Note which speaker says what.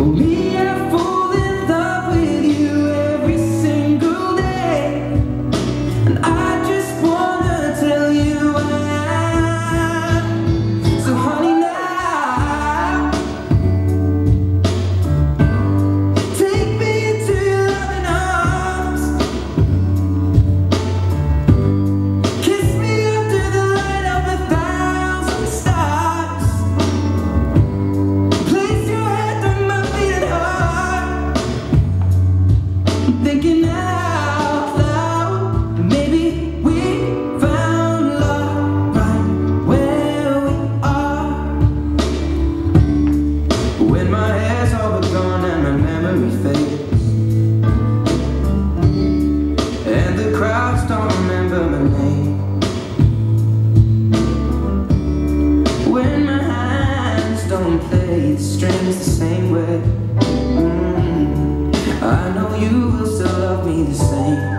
Speaker 1: comigo. I know you will still love me the same.